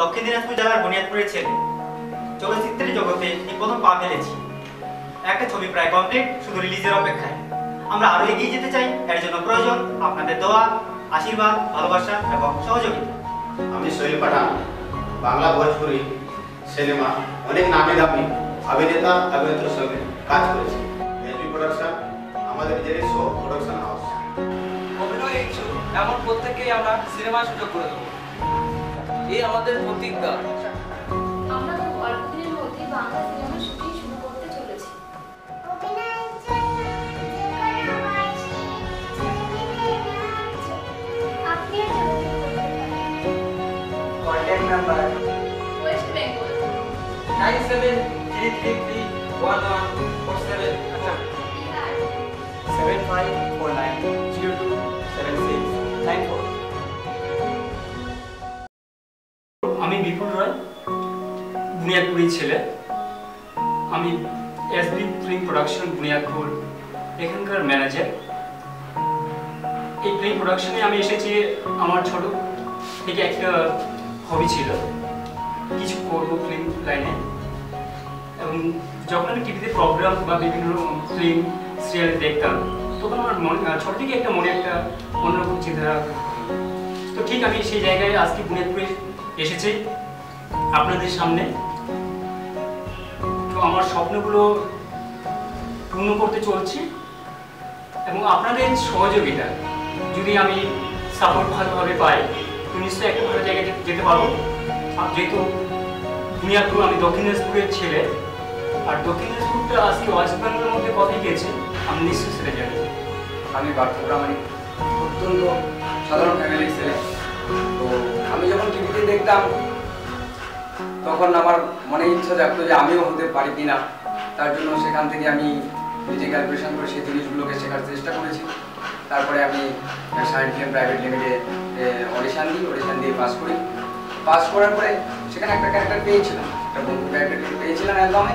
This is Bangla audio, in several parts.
দক্ষিণ দিনাজপুর জেলার বুনিয়াদপুরের ছেলে। চলচ্চিত্রের জগতে এই প্রথম পা ফেলেছি। একটা ছবি প্রায় কমপ্লিট শুধু রিলিজের অপেক্ষায়। আমরা আরও এগিয়ে যেতে চাই এর জন্য প্রয়োজন আপনাদের দোয়া আশীর্বাদ ভালোবাসা এবং সহযোগিতা। আমি সোহেল পাঠান বাংলা ভোজপুরি সিনেমা অনেক নামে দামি অভিনেতা অভিনেত্রীর সঙ্গে কাজ করেছি। এসবি প্রোডাকশন আমাদের নিজেরই শো প্রোডাকশন হাউস অভিনয় ইচ্ছুক এমন প্রত্যেককেই আমরা সিনেমার সুযোগ করে দেবো। এই আমাদের প্রতিজ্ঞা আমরা খুব অল্প দিনের মধ্যে বাংলা শুটিং শুরু করতে চলেছি। Contact number West Bengal nine seven three three three one one four seven আচ্ছা সেভেন ফাইভ ফোর নাইন আমি বিপুল রায় বুনিয়াদপুরের ছেলে। আমি এসবি ফিল্ম প্রোডাকশন বুনিয়াদপুর এখানকার ম্যানেজার এই ফিল্ম প্রোডাকশনে আমি এসেছি, আমার ছোট থেকে একটা হবি ছিল। কিছু করব ফিল্ম লাইনে এবং যখন আমি টিভিতে প্রোগ্রাম বা বিভিন্ন ফিল্ম সিরিয়াল দেখতাম, তখন আমার মনে ছোট থেকে একটা মনে একটা অন্যরকম চিন্তাধারা। তো ঠিক আমি সেই জায়গায় আজকে বুনিয়াদপুরে এসেছি আপনাদের সামনে। তো আমার স্বপ্নগুলো পূর্ণ করতে চলছি এবং আপনাদের সহযোগিতা যদি আমি সাপোর্ট ভালোভাবে পাই, তো নিশ্চয়ই একটা ভালো জায়গায় যেতে- পারব। যেহেতু বুনিয়াদপুর আমি দক্ষিণ দিনাজপুরের ছেলে, আর দক্ষিণ দিনাজপুরটা আজকে ওয়েস্ট বেঙ্গলের মধ্যে কথাই গিয়েছে, আমি নিশ্চয়ই সেটা জানি। আমি প্রামাণিক অত্যন্ত সাধারণ ফ্যামিলির ছেলে। তো আমি যখন টিভিতে দেখতাম, তখন আমার মনে ইচ্ছা জাগতো যে আমিও হতে পারি কিনা। তার জন্য সেখান থেকে আমি নিজে ক্যালকুলেশন করে সেই জিনিসগুলোকে শেখার চেষ্টা করেছি। তারপরে আমি সায়েন্স প্রাইভেট লিমিটে অডিশান দিই অডিশান দিয়ে পাস করি। পাস করার পরে সেখানে একটা ক্যারেক্টার পেয়েছিলাম, একটা বন্ধু ক্যারেক্টার পেয়েছিলাম অ্যালবামে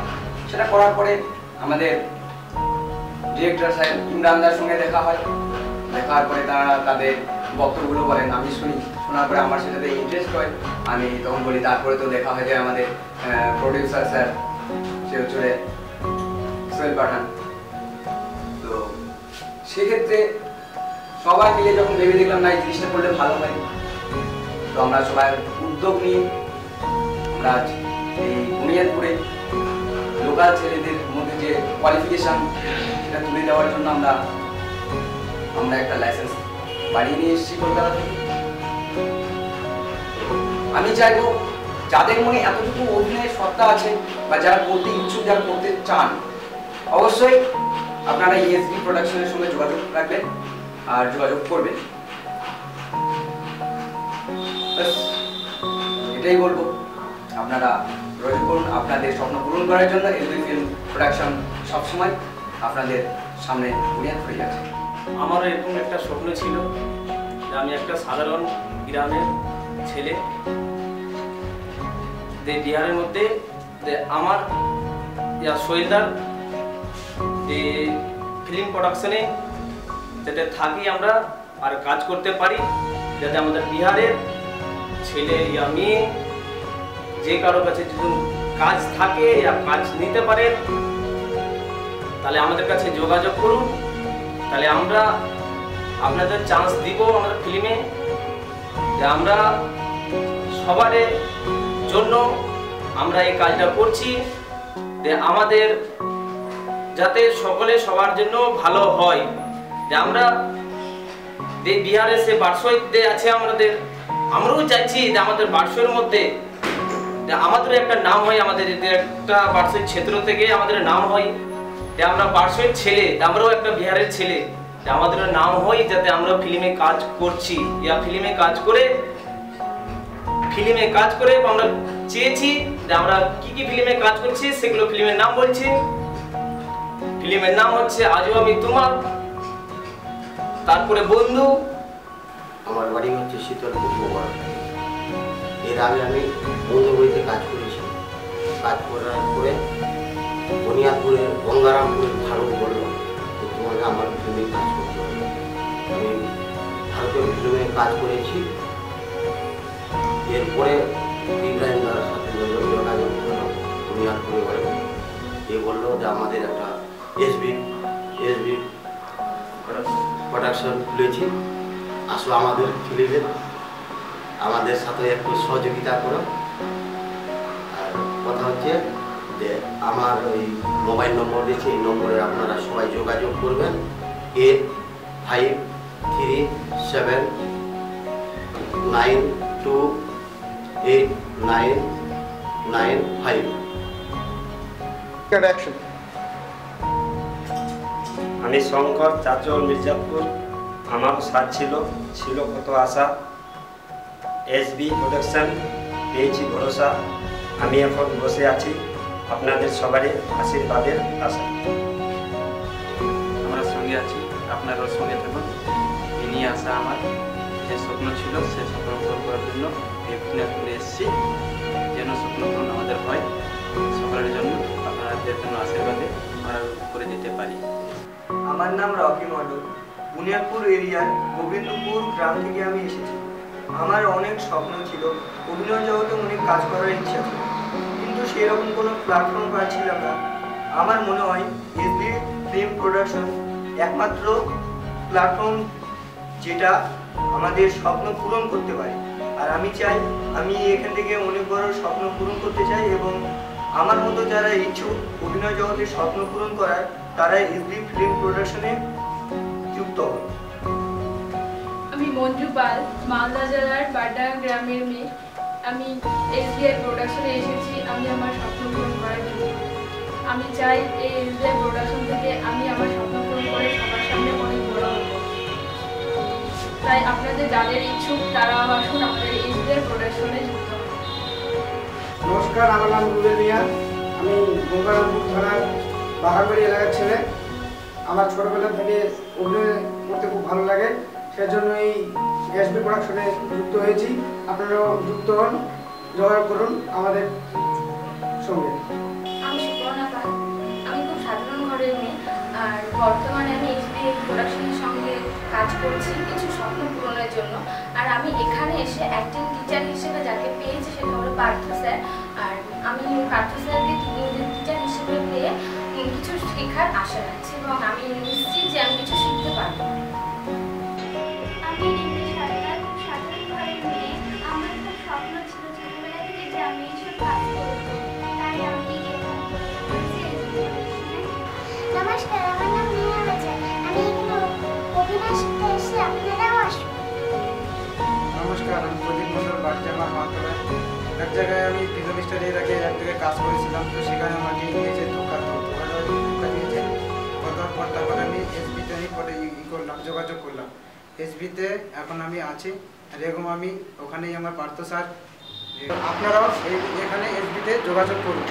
সেটা করার পরে আমাদের ডিরেক্টর সাহেব ইমরানদার সঙ্গে দেখা হয়। দেখার পরে তারা তাদের বক্তব্যগুলো বলেন আমি শুনি, শোনার পরে আমার সেটাতে ইন্টারেস্ট হয়। আমি তখন বলি, তারপরে তো দেখা হয় যে আমাদের প্রডিউসার স্যার, সে হচ্ছে সোহেল পাঠান। তো সেক্ষেত্রে সবাই মিলে যখন ভেবে দেখলাম, না, এই জিনিসটা করলে ভালো হয়, তো আমরা সবাই উদ্যোগ নিয়ে আমরা এই বুনিয়াদপুরে লোকাল ছেলেদের মধ্যে যে কোয়ালিফিকেশন সেটা তুলে দেওয়ার জন্য আমরা আমরা একটা লাইসেন্স বাড়িয়ে নিয়ে এসেছি কলকাতা থেকে। আমি চাইব যাদের মনে এতটুকু অভিনয়ের সত্তা আছে বা যারা করতে ইচ্ছুক, যারা করতে চান, অবশ্যই আপনারা ইএসবি প্রোডাকশনের সঙ্গে যোগাযোগ রাখবেন আর যোগাযোগ করবেন। এটাই বলব। আপনারা যোগাযোগ করুন, আপনাদের স্বপ্ন পূরণ করার জন্য এলবি ফিল্ম প্রোডাকশন সবসময় আপনাদের সামনে বুনিয়াদ করে যাচ্ছে। আমার এরকম একটা স্বপ্ন ছিল যে আমি একটা সাধারণ গ্রামের ছেলে। যে বিহারের মধ্যে যে আমার শৈলদার যে ফিল্ম প্রোডাকশনে যাতে থাকি আমরা আর কাজ করতে পারি, যাতে আমাদের বিহারের ছেলে ইয়া মেয়ে যে কারও কাছে যদি কাজ থাকে কাজ নিতে পারে, তাহলে আমাদের কাছে যোগাযোগ করুন। তাহলে আমরা আপনাদের চান্স দিব আমাদের ফিল্মে যে আমরা সবারের জন্য আমরা এই কাজটা করছি, যে আমাদের যাতে সকলে সবার জন্য ভালো হয়। যে আমরা যে বিহারে সে যে আছে আমাদের, আমরাও চাইছি যে আমাদের বার্ষের মধ্যে আমাদের একটা নাম হয়, আমাদের একটা বার্ষিক ক্ষেত্র থেকে আমাদের নাম হয়। যে আমরা পার্শ্বের ছেলে আমরাও একটা বিহারের ছেলে, যে আমাদের নাম হয় যাতে আমরা ফিল্মে কাজ করছি। ইয়া ফিল্মে কাজ করে, ফিল্মে কাজ করে আমরা চেয়েছি যে আমরা কি কি ফিল্মে কাজ করছি, সেগুলো ফিল্মের নাম বলছি। ফিল্মের নাম হচ্ছে আজও আমি তোমার, তারপরে বন্ধু। আমার বাড়ি হচ্ছে শীতলপুর মোবাইল এর আগে আমি বন্ধুবাড়িতে কাজ করেছি। কাজ করার পরে বুনিয়াদপুরের গঙ্গারামপুরের ফারুক বলল যে তোমাকে আমার ফিল্মে কাজ করতে আমি ভারতীয় ফিল্মে কাজ করেছি। এরপরে ইব্রাহিম দাদার সাথে যোগাযোগ করলাম বুনিয়াদপুরে বাড়ি এ বলল যে, আমাদের একটা এসবি এসবি প্রোডাকশন খুলেছি। আসো আমাদের ফিল্মে আমাদের সাথে একটু সহযোগিতা করো। আর কথা হচ্ছে আমার ওই মোবাইল নম্বর দিয়েছি এই নম্বরে আপনারা সবাই যোগাযোগ করবেন। Eight five three seven nine two eight nine nine five আমি শঙ্কর চাচল মির্জাপুর। আমারও সাথ ছিল ছিল কত আশা। এসবি প্রোডাকশন পেয়েছি ভরসা। আমি এখন বসে আছি। আপনাদের সবারই আশীর্বাদের আশা। আমরা সঙ্গে আছি আপনারাও সঙ্গে থাকুন। এই নিয়ে আসা আমার যে স্বপ্ন ছিল সে স্বপ্ন পূরণ করার জন্য এই দিনাজপুরে এসেছি। যেন স্বপ্ন পূরণ আমাদের হয় সকলের জন্য আপনাদের জন্য আশীর্বাদে আমরা করে যেতে পারি। আমার নাম রকি মণ্ডল। বুনিয়াদপুর এরিয়ার গোবিন্দপুর গ্রাম থেকে আমি এসেছি। আমার অনেক স্বপ্ন ছিল। অভিনয় জগতে অনেক কাজ করার ইচ্ছা ছিল। সেরকম কোনো প্ল্যাটফর্ম পাচ্ছিলাম না। আমার মনে হয় এসবি ফিল্ম প্রোডাকশন একমাত্র প্ল্যাটফর্ম যেটা আমাদের স্বপ্ন পূরণ করতে পারে। আর আমি চাই, আমি এখান থেকে অনেক বড় স্বপ্ন পূরণ করতে চাই এবং আমার মতো যারা ইচ্ছুক অভিনয় জগতে স্বপ্ন পূরণ করার, তারা এসবি ফিল্ম প্রোডাকশনে যুক্ত হন আমি মঞ্জু পাল, মালদা জেলার বাড্ডা গ্রামের মেয়ে। আমি এসবিআই প্রোডাকশনে এসেছি, আমি আমার স্বপ্ন পূরণ করার জন্য। আমি চাই এই এসবিআই প্রোডাকশন থেকে আমি আমার স্বপ্ন পূরণ করে সবার সামনে অনেক বড় তাই আপনাদের যাদের ইচ্ছুক তারা আসুন আপনাদের এসবিআই প্রোডাকশনে নমস্কার, আমার নাম রুবেল মিয়া। আমি গঙ্গারামপুর থানার বাহারবাড়ি এলাকার ছেলে। আমার ছোটবেলা থেকে অভিনয় করতে খুব ভালো লাগে। সেজন্য এই এসবি প্রোডাকশনে যুক্ত হয়েছি। আপনারাও যুক্ত হন যোগাযোগ করুন আমাদের সঙ্গে। আমি আমি খুব সাধারণ ঘরের মেয়ে, আর বর্তমানে আমি এসবিআই প্রোডাকশনের সঙ্গে কাজ করছি কিছু স্বপ্ন পূরণের জন্য। আর আমি এখানে এসে অ্যাক্টিং টিচার হিসেবে যাকে পেয়েছি সেটা হলো পার্থ স্যার। আর আমি পার্থ স্যারকে টিচার হিসেবে পেয়ে কিছু শেখার আশা রাখছি এবং আমি নিশ্চিত যে আমি কিছু শিখতে পারব। নমস্কার, আমি এখানে অভিনয় শিখতে এসে আপনারাও এক জায়গায় আমি ফিল্ম স্টাডির আগে এক জায়গায় কাজ করেছিলাম, তো সেখানে আমাকে নিয়েছে? দেওয়া- ধোকা করার পর আমি এসবিতে আমি পরে ই- যোগাযোগ করলাম। এসবিতে এখন আমি আছি। আর এরকম আমি, ওখানেই আমার পার্থ স্যার। আপনারাও এখানে এসবিতে যোগাযোগ করুন।